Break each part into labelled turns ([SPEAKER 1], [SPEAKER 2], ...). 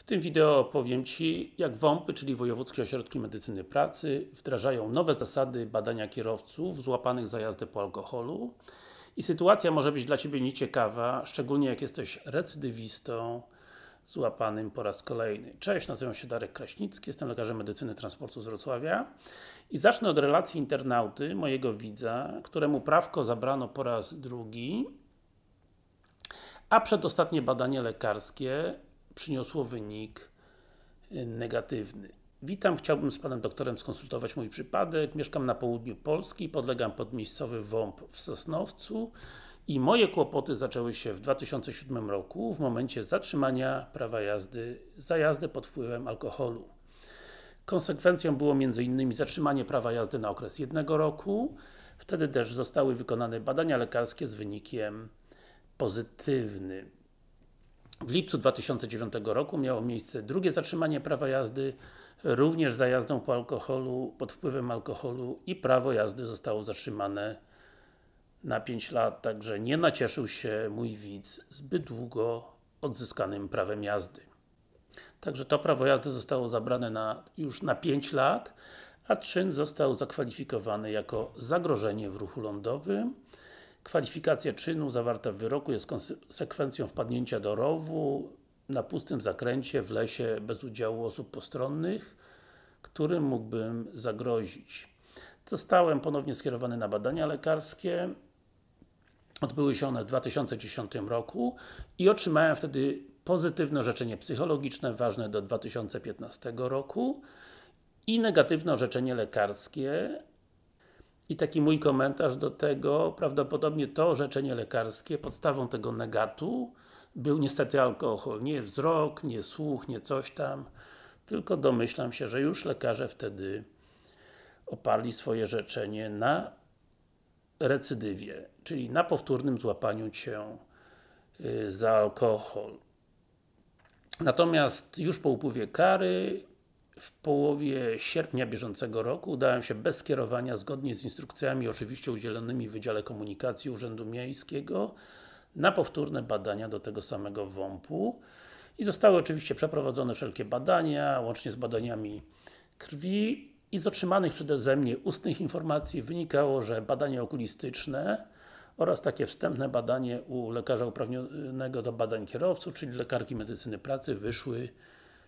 [SPEAKER 1] W tym wideo opowiem Ci, jak WOMP-y, czyli Wojewódzkie Ośrodki Medycyny Pracy, wdrażają nowe zasady badania kierowców złapanych za jazdę po alkoholu. I sytuacja może być dla Ciebie nieciekawa, szczególnie jak jesteś recydywistą złapanym po raz kolejny. Cześć, nazywam się Darek Kraśnicki, jestem lekarzem medycyny transportu z Wrocławia i zacznę od relacji internauty, mojego widza, któremu prawko zabrano po raz drugi, a przedostatnie badanie lekarskie przyniosło wynik y, negatywny. Witam, chciałbym z Panem Doktorem skonsultować mój przypadek. Mieszkam na południu Polski, podlegam pod miejscowy WOMP w Sosnowcu i moje kłopoty zaczęły się w 2007 roku, w momencie zatrzymania prawa jazdy za jazdę pod wpływem alkoholu. Konsekwencją było m.in. zatrzymanie prawa jazdy na okres jednego roku, wtedy też zostały wykonane badania lekarskie z wynikiem pozytywnym. W lipcu 2009 roku miało miejsce drugie zatrzymanie prawa jazdy, również za jazdą po alkoholu, pod wpływem alkoholu i prawo jazdy zostało zatrzymane na 5 lat, także nie nacieszył się mój widz zbyt długo odzyskanym prawem jazdy. Także to prawo jazdy zostało zabrane na, już na 5 lat, a czyn został zakwalifikowany jako zagrożenie w ruchu lądowym. Kwalifikacja czynu zawarta w wyroku jest konsekwencją wpadnięcia do rowu na pustym zakręcie w lesie bez udziału osób postronnych, którym mógłbym zagrozić. Zostałem ponownie skierowany na badania lekarskie. Odbyły się one w 2010 roku i otrzymałem wtedy pozytywne orzeczenie psychologiczne ważne do 2015 roku i negatywne orzeczenie lekarskie i taki mój komentarz do tego, prawdopodobnie to orzeczenie lekarskie, podstawą tego negatu był niestety alkohol. Nie wzrok, nie słuch, nie coś tam, tylko domyślam się, że już lekarze wtedy oparli swoje życzenie na recydywie, czyli na powtórnym złapaniu Cię y, za alkohol. Natomiast już po upływie kary w połowie sierpnia bieżącego roku udałem się bez skierowania, zgodnie z instrukcjami oczywiście udzielonymi w Wydziale Komunikacji Urzędu Miejskiego na powtórne badania do tego samego WOMP-u i zostały oczywiście przeprowadzone wszelkie badania, łącznie z badaniami krwi i z otrzymanych przeze mnie ustnych informacji wynikało, że badania okulistyczne oraz takie wstępne badanie u lekarza uprawnionego do badań kierowców, czyli lekarki medycyny pracy wyszły,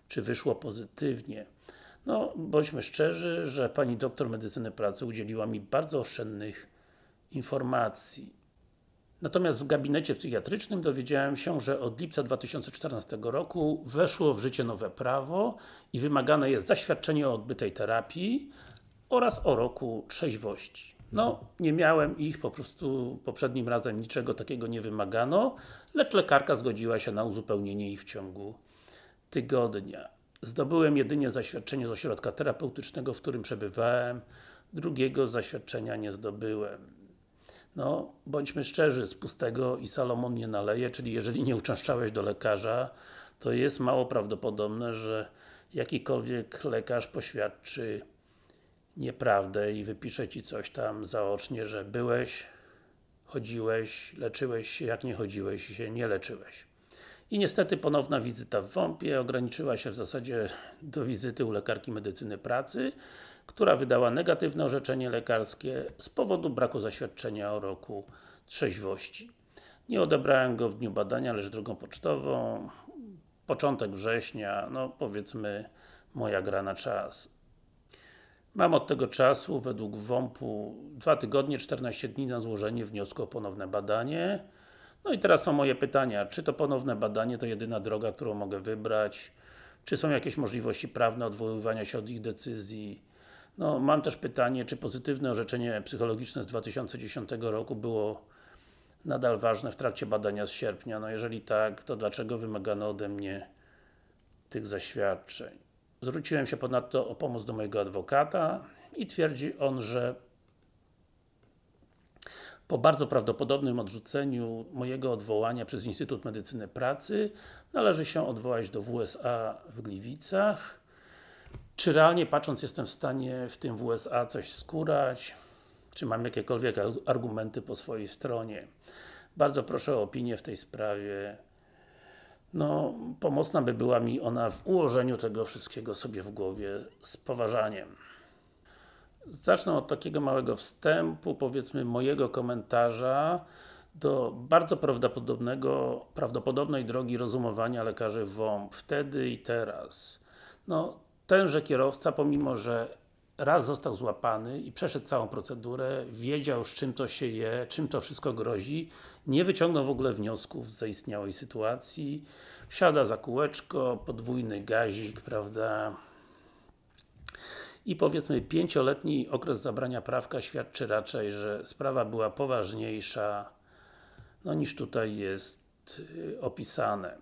[SPEAKER 1] czy wyszło pozytywnie. No, bądźmy szczerzy, że Pani doktor medycyny pracy udzieliła mi bardzo oszczędnych informacji. Natomiast w gabinecie psychiatrycznym dowiedziałem się, że od lipca 2014 roku weszło w życie nowe prawo i wymagane jest zaświadczenie o odbytej terapii oraz o roku trzeźwości. No, nie miałem ich, po prostu poprzednim razem niczego takiego nie wymagano, lecz lekarka zgodziła się na uzupełnienie ich w ciągu tygodnia. Zdobyłem jedynie zaświadczenie z ośrodka terapeutycznego, w którym przebywałem. Drugiego zaświadczenia nie zdobyłem. No, bądźmy szczerzy, z pustego i Salomon nie naleje, czyli jeżeli nie uczęszczałeś do lekarza, to jest mało prawdopodobne, że jakikolwiek lekarz poświadczy nieprawdę i wypisze Ci coś tam zaocznie, że byłeś, chodziłeś, leczyłeś się, jak nie chodziłeś się nie leczyłeś. I niestety ponowna wizyta w WOMP-ie ograniczyła się w zasadzie do wizyty u lekarki medycyny pracy, która wydała negatywne orzeczenie lekarskie z powodu braku zaświadczenia o roku trzeźwości. Nie odebrałem go w dniu badania, lecz drogą pocztową. Początek września, no powiedzmy moja gra na czas. Mam od tego czasu, według WOMP-u, 2 tygodnie, 14 dni na złożenie wniosku o ponowne badanie. No i teraz są moje pytania, czy to ponowne badanie to jedyna droga, którą mogę wybrać? Czy są jakieś możliwości prawne odwoływania się od ich decyzji? No, mam też pytanie, czy pozytywne orzeczenie psychologiczne z 2010 roku było nadal ważne w trakcie badania z sierpnia? No jeżeli tak, to dlaczego wymagano ode mnie tych zaświadczeń? Zwróciłem się ponadto o pomoc do mojego adwokata i twierdzi on, że po bardzo prawdopodobnym odrzuceniu mojego odwołania przez Instytut Medycyny Pracy należy się odwołać do WSA w Gliwicach. Czy realnie patrząc jestem w stanie w tym WSA coś skórać? Czy mam jakiekolwiek argumenty po swojej stronie? Bardzo proszę o opinię w tej sprawie. no, pomocna by była mi ona w ułożeniu tego wszystkiego sobie w głowie z poważaniem. Zacznę od takiego małego wstępu, powiedzmy mojego komentarza do bardzo prawdopodobnego, prawdopodobnej drogi rozumowania lekarzy WOMP wtedy i teraz. No, tenże kierowca, pomimo że raz został złapany i przeszedł całą procedurę, wiedział z czym to się je, czym to wszystko grozi, nie wyciągnął w ogóle wniosków z zaistniałej sytuacji, wsiada za kółeczko, podwójny gazik, prawda, i powiedzmy pięcioletni okres zabrania prawka świadczy raczej, że sprawa była poważniejsza no, niż tutaj jest y, opisane.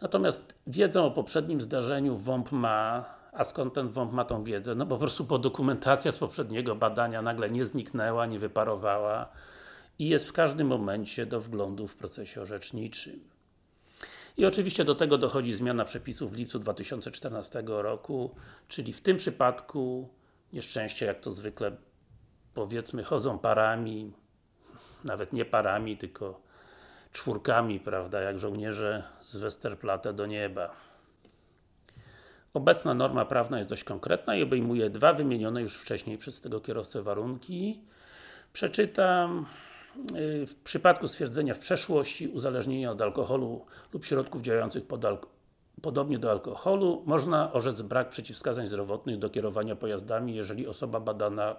[SPEAKER 1] Natomiast wiedzę o poprzednim zdarzeniu WOMP ma, a skąd ten WOMP ma tą wiedzę? No po prostu bo dokumentacja z poprzedniego badania nagle nie zniknęła, nie wyparowała i jest w każdym momencie do wglądu w procesie orzeczniczym. I oczywiście do tego dochodzi zmiana przepisów w lipcu 2014 roku, czyli w tym przypadku nieszczęście, jak to zwykle powiedzmy chodzą parami, nawet nie parami, tylko czwórkami, prawda, jak żołnierze z Westerplatte do nieba. Obecna norma prawna jest dość konkretna i obejmuje dwa wymienione już wcześniej przez tego kierowcę warunki. Przeczytam w przypadku stwierdzenia w przeszłości uzależnienia od alkoholu lub środków działających pod podobnie do alkoholu, można orzec brak przeciwwskazań zdrowotnych do kierowania pojazdami, jeżeli osoba badana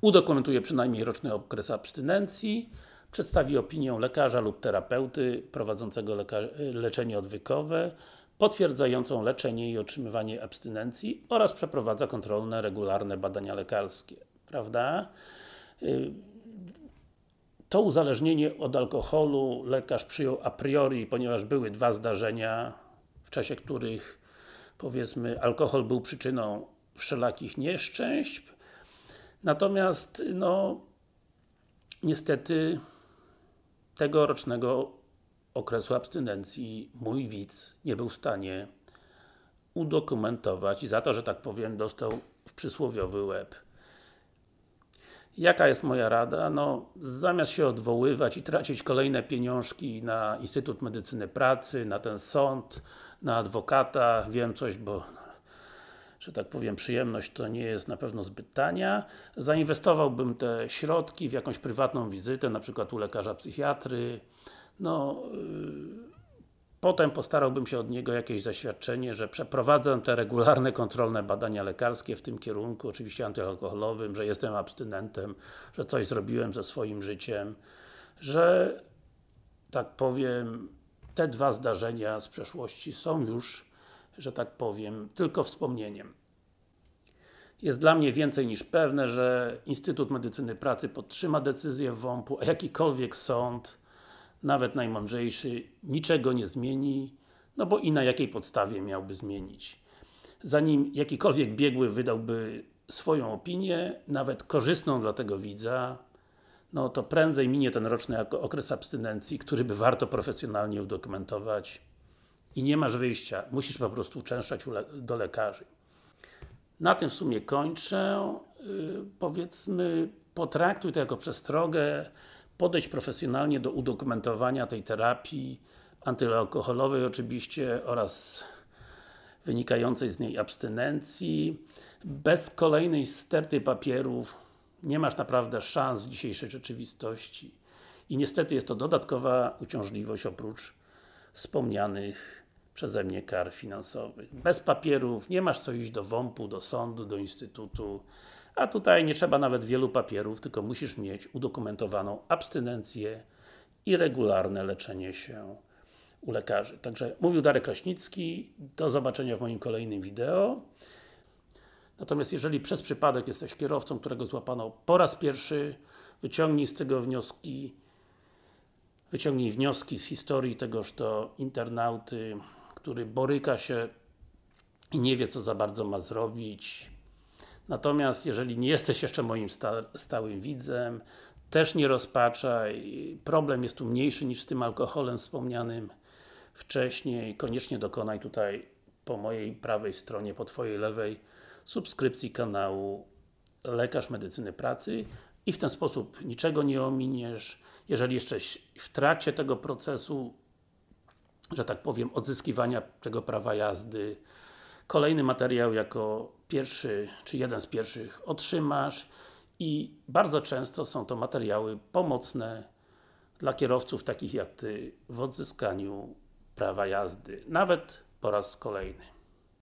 [SPEAKER 1] udokumentuje przynajmniej roczny okres abstynencji, przedstawi opinię lekarza lub terapeuty prowadzącego leczenie odwykowe, potwierdzającą leczenie i otrzymywanie abstynencji oraz przeprowadza kontrolne, regularne badania lekarskie. Prawda? To uzależnienie od alkoholu lekarz przyjął a priori, ponieważ były dwa zdarzenia, w czasie których powiedzmy alkohol był przyczyną wszelakich nieszczęść. Natomiast, no niestety tegorocznego okresu abstynencji mój widz nie był w stanie udokumentować i za to, że tak powiem, dostał w przysłowiowy łeb. Jaka jest moja rada? No, zamiast się odwoływać i tracić kolejne pieniążki na Instytut Medycyny Pracy, na ten sąd, na adwokata, wiem coś, bo że tak powiem, przyjemność to nie jest na pewno zbyt tania. Zainwestowałbym te środki w jakąś prywatną wizytę, na przykład u lekarza psychiatry. No, yy, potem postarałbym się od niego jakieś zaświadczenie, że przeprowadzę te regularne kontrolne badania lekarskie w tym kierunku, oczywiście antyalkoholowym, że jestem abstynentem, że coś zrobiłem ze swoim życiem, że tak powiem, te dwa zdarzenia z przeszłości są już że tak powiem, tylko wspomnieniem. Jest dla mnie więcej niż pewne, że Instytut Medycyny Pracy podtrzyma decyzję WOMP-u, a jakikolwiek sąd, nawet najmądrzejszy, niczego nie zmieni, no bo i na jakiej podstawie miałby zmienić. Zanim jakikolwiek biegły wydałby swoją opinię, nawet korzystną dla tego widza, no to prędzej minie ten roczny okres abstynencji, który by warto profesjonalnie udokumentować i nie masz wyjścia, musisz po prostu uczęszczać do lekarzy. Na tym w sumie kończę. Yy, powiedzmy, potraktuj to jako przestrogę, podejść profesjonalnie do udokumentowania tej terapii antyalkoholowej oczywiście oraz wynikającej z niej abstynencji. Bez kolejnej sterty papierów nie masz naprawdę szans w dzisiejszej rzeczywistości. I niestety jest to dodatkowa uciążliwość oprócz wspomnianych przeze mnie kar finansowych. Bez papierów, nie masz co iść do WOMP-u, do sądu, do instytutu, a tutaj nie trzeba nawet wielu papierów, tylko musisz mieć udokumentowaną abstynencję i regularne leczenie się u lekarzy. Także mówił Darek Kraśnicki, do zobaczenia w moim kolejnym wideo. Natomiast jeżeli przez przypadek jesteś kierowcą, którego złapano po raz pierwszy, wyciągnij z tego wnioski, wyciągnij wnioski z historii tegoż to internauty, który boryka się i nie wie co za bardzo ma zrobić. Natomiast jeżeli nie jesteś jeszcze moim sta stałym widzem, też nie rozpaczaj. Problem jest tu mniejszy niż z tym alkoholem wspomnianym wcześniej. Koniecznie dokonaj tutaj po mojej prawej stronie, po Twojej lewej subskrypcji kanału Lekarz Medycyny Pracy i w ten sposób niczego nie ominiesz. Jeżeli jeszcze w trakcie tego procesu, że tak powiem, odzyskiwania tego prawa jazdy, kolejny materiał jako pierwszy, czy jeden z pierwszych otrzymasz i bardzo często są to materiały pomocne dla kierowców takich jak Ty w odzyskaniu prawa jazdy, nawet po raz kolejny.